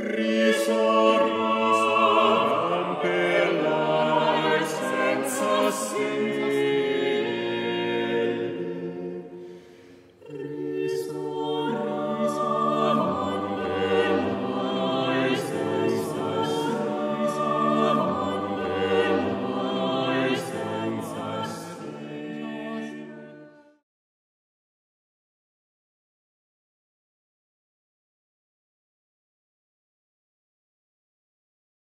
Riso